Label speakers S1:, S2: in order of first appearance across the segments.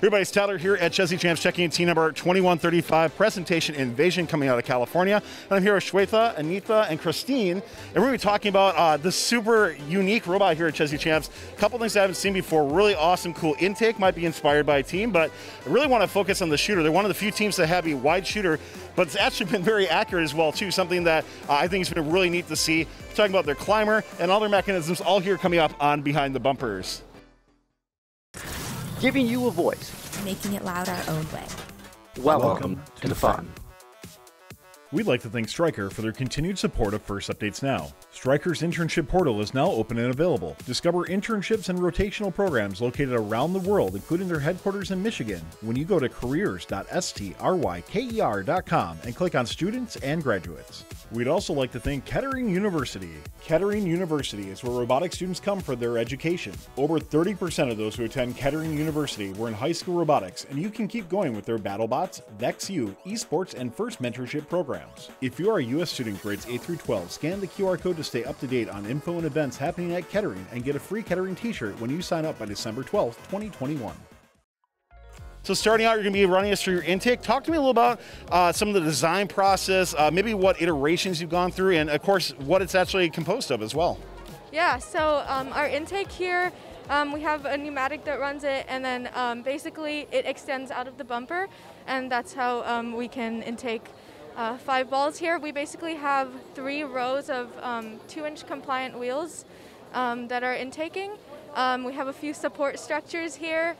S1: Everybody's Tyler here at Chezy Champs, checking in team number 2135, presentation Invasion coming out of California. And I'm here with Shweta, Anita, and Christine. And we're going to be talking about uh, the super unique robot here at Chezy Champs. A couple things I haven't seen before. Really awesome, cool intake, might be inspired by a team, but I really want to focus on the shooter. They're one of the few teams that have a wide shooter, but it's actually been very accurate as well, too. Something that uh, I think has been really neat to see. We're talking about their climber and all their mechanisms, all here coming up on Behind the Bumpers
S2: giving you a voice,
S3: making it loud our own way.
S2: Welcome, Welcome to the fun.
S1: We'd like to thank Stryker for their continued support of First Updates Now. Stryker's internship portal is now open and available. Discover internships and rotational programs located around the world, including their headquarters in Michigan, when you go to careers.stryker.com and click on Students and Graduates. We'd also like to thank Kettering University. Kettering University is where robotic students come for their education. Over 30% of those who attend Kettering University were in high school robotics, and you can keep going with their BattleBots, VexU, esports, and First Mentorship programs. If you are a U.S. student grades 8 through 12, scan the QR code to stay up to date on info and events happening at Kettering and get a free Kettering t shirt when you sign up by December 12th, 2021. So starting out, you're going to be running us through your intake. Talk to me a little about uh, some of the design process, uh, maybe what iterations you've gone through, and of course, what it's actually composed of as well.
S4: Yeah, so um, our intake here, um, we have a pneumatic that runs it, and then um, basically it extends out of the bumper, and that's how um, we can intake uh, five balls here. We basically have three rows of um, two-inch compliant wheels um, that are intaking. we have a few support structures here.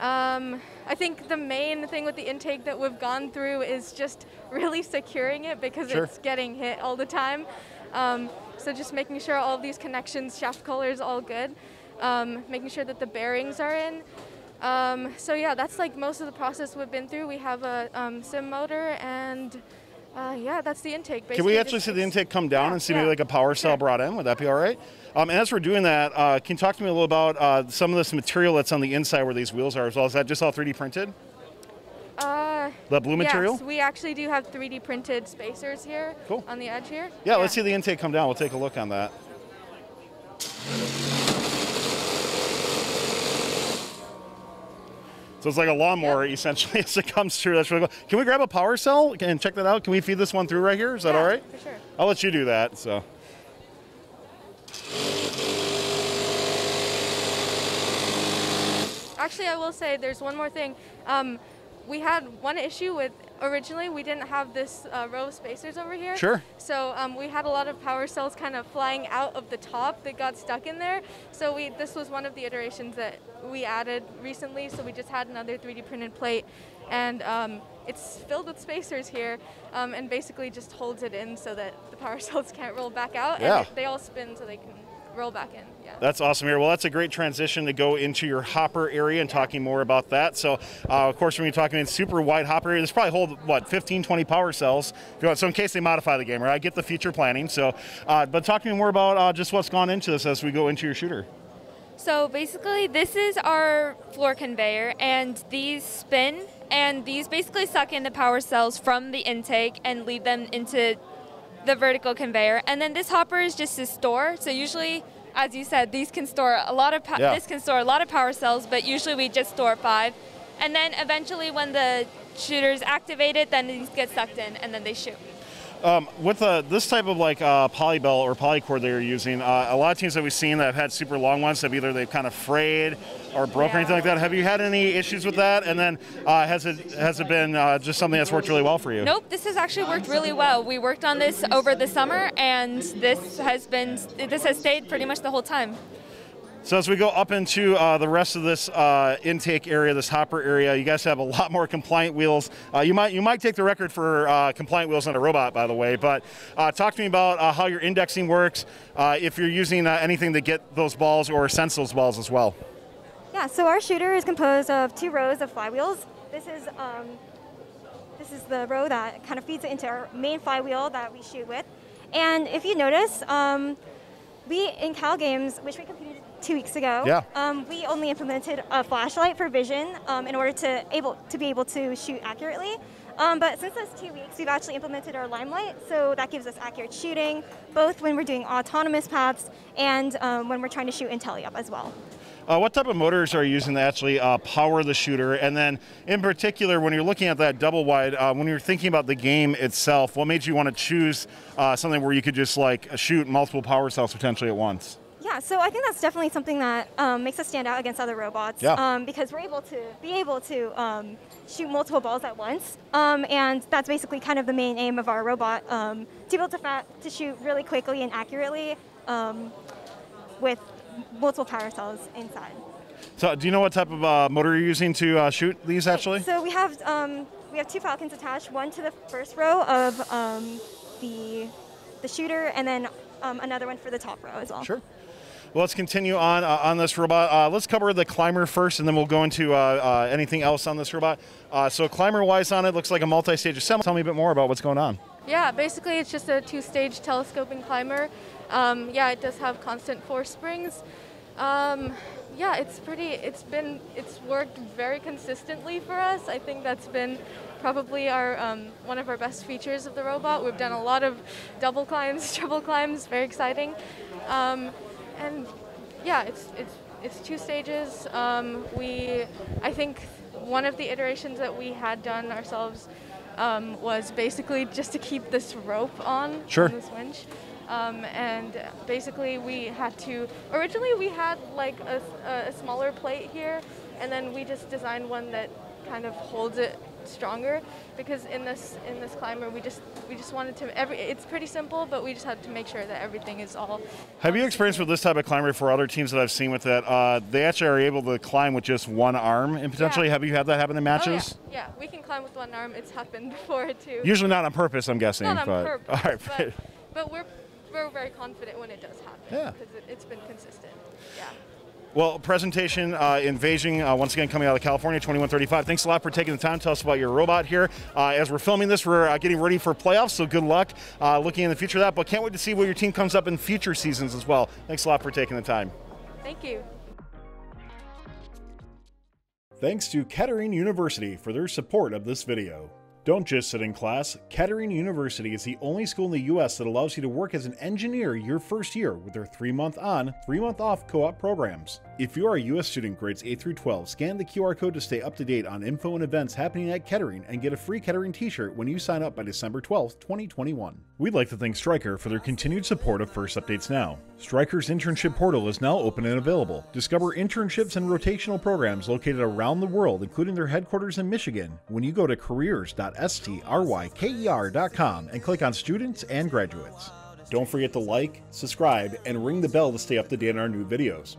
S4: Um, I think the main thing with the intake that we've gone through is just really securing it because sure. it's getting hit all the time. Um, so just making sure all of these connections, shaft collars, all good. Um, making sure that the bearings are in. Um, so yeah, that's like most of the process we've been through. We have a um, CIM motor and uh, yeah, that's the intake.
S1: Basically. Can we actually see the intake come down yeah, and see yeah. maybe like a power cell brought in? Would that be all right? Um, and as we're doing that, uh, can you talk to me a little about uh, some of this material that's on the inside where these wheels are as well? Is that just all 3D printed?
S4: Uh,
S1: the blue material?
S4: Yes, we actually do have 3D printed spacers here cool. on the edge here.
S1: Yeah, yeah, let's see the intake come down. We'll take a look on that. So it's like a lawnmower yep. essentially as it comes through. That's really cool. Can we grab a power cell and check that out? Can we feed this one through right here? Is that
S4: yeah,
S1: all right?
S4: For sure.
S1: I'll let you do that. So.
S4: Actually, I will say there's one more thing. Um, we had one issue with originally we didn't have this uh, row of spacers over here.
S1: Sure.
S4: So um, we had a lot of power cells kind of flying out of the top that got stuck in there. So we this was one of the iterations that we added recently. So we just had another 3D printed plate, and um, it's filled with spacers here, um, and basically just holds it in so that the power cells can't roll back out.
S1: Yeah.
S4: And they all spin so they can roll back in. Yeah.
S1: That's awesome here. Well, that's a great transition to go into your hopper area and talking more about that. So, uh, of course, when you're talking in super wide hopper area, this probably hold what 15, 20 power cells. So, in case they modify the game, right? I get the future planning. So, uh, but talk to me more about uh, just what's gone into this as we go into your shooter.
S5: So basically, this is our floor conveyor, and these spin, and these basically suck in the power cells from the intake and lead them into the vertical conveyor. And then this hopper is just to store. So usually, as you said, these can store a lot of yeah. this can store a lot of power cells, but usually we just store five. And then eventually, when the shooter's activated, then these get sucked in, and then they shoot.
S1: Um, with uh, this type of like uh, polybelt or polycord they're using, uh, a lot of teams that we've seen that have had super long ones have either they've kind of frayed or broken yeah. or anything like that. Have you had any issues with that? And then uh, has it has it been uh, just something that's worked really well for you?
S5: Nope, this has actually worked really well. We worked on this over the summer, and this has been this has stayed pretty much the whole time.
S1: So as we go up into uh, the rest of this uh, intake area, this hopper area, you guys have a lot more compliant wheels. Uh, you might you might take the record for uh, compliant wheels on a robot, by the way. But uh, talk to me about uh, how your indexing works. if you're using anything to get those balls or sense those balls as well.
S6: Yeah. So our shooter is composed of two rows of flywheels. This is um, this is the row that kind of feeds into our main flywheel that we shoot with. And if you notice, um, we in Cal Games, which we competed two weeks ago.
S1: Yeah.
S6: Um, we only implemented a flashlight for vision um, in order to able to be able to shoot accurately. Um, but since those two weeks, we've actually implemented our limelight, so that gives us accurate shooting, both when we're doing autonomous paths and um, when we're trying to shoot in teleop as well.
S1: Uh, what type of motors are you using to actually uh, power the shooter? And then, in particular, when you're looking at that double wide, uh, when you're thinking about the game itself, what made you want to choose uh, something where you could just like shoot multiple power cells potentially at once?
S6: So I think that's definitely something that um, makes us stand out against other robots.
S1: Yeah.
S6: Um, because we're able to be able to um, shoot multiple balls at once, um, and that's basically kind of the main aim of our robot um, to be able to, fa- to shoot really quickly and accurately um, with multiple power cells inside.
S1: So, do you know what type of uh, motor you're using to uh, shoot these actually?
S6: So we have um, we have two Falcons attached, one to the first row of um, the the shooter, and then um, another one for the top row as well.
S1: Sure. Well, let's continue on uh, on this robot. Uh, let's cover the climber first, and then we'll go into uh, uh anything else on this robot. Uh, so, climber-wise on it, looks like a multi-stage assembly. Tell me a bit more about what's going on.
S4: Yeah, basically it's just a two-stage telescoping climber. Um, yeah, it does have constant force springs. Um, yeah, it's pretty. It's been. It's worked very consistently for us. I think that's been probably our um, one of our best features of the robot. We've done a lot of double climbs, triple climbs. Very exciting. And yeah, it's it's it's two stages. Um, we, I think, one of the iterations that we had done ourselves um, was basically just to keep this rope on
S1: Sure.
S4: on this winch. Um, and basically, we had to. Originally, we had like a, a smaller plate here, and then we just designed one that kind of holds it stronger because in this in this climber we just we just wanted to every it's pretty simple but we just had to make sure that everything is all
S1: Have you experienced with this type of climber for other teams that I've seen with that? Uh, they actually are able to climb with just one arm, and potentially
S4: Yeah.
S1: have you had that happen in
S4: Oh,
S1: matches?
S4: yeah. yeah, we can climb with one arm. It's happened before too.
S1: Usually not on purpose, I'm guessing.
S4: Not on
S1: but
S4: purpose,
S1: all right,
S4: but, but we're we're very confident when it does happen.
S1: Yeah.
S4: because it, it's been consistent. Yeah.
S1: Well, presentation uh, Invasion, uh, once again coming out of California, 2135. Thanks a lot for taking the time to tell us about your robot here. Uh, as we're filming this, we're uh, getting ready for playoffs, so good luck uh, looking in the future of that. But can't wait to see where your team comes up in future seasons as well. Thanks a lot for taking the time.
S4: Thank you.
S1: Thanks to Kettering University for their support of this video. Don't just sit in class. Kettering University is the only school in the U.S. that allows you to work as an engineer your first year with their three month on, three month off co op programs. If you are a U.S. student grades 8 through 12, scan the QR code to stay up to date on info and events happening at Kettering and get a free Kettering t shirt when you sign up by December 12th, 2021. We'd like to thank Stryker for their continued support of First Updates Now. Stryker's internship portal is now open and available. Discover internships and rotational programs located around the world, including their headquarters in Michigan, when you go to careers.stryker.com and click on Students and Graduates. Don't forget to like, subscribe, and ring the bell to stay up to date on our new videos.